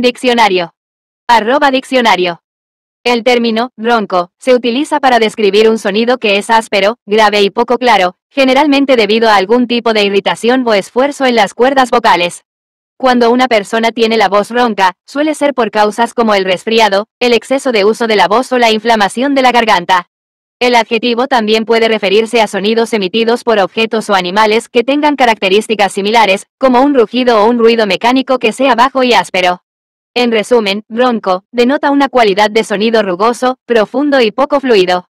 Diccionario. Arroba diccionario. El término, ronco, se utiliza para describir un sonido que es áspero, grave y poco claro, generalmente debido a algún tipo de irritación o esfuerzo en las cuerdas vocales. Cuando una persona tiene la voz ronca, suele ser por causas como el resfriado, el exceso de uso de la voz o la inflamación de la garganta. El adjetivo también puede referirse a sonidos emitidos por objetos o animales que tengan características similares, como un rugido o un ruido mecánico que sea bajo y áspero. En resumen, ronco, denota una cualidad de sonido rugoso, profundo y poco fluido.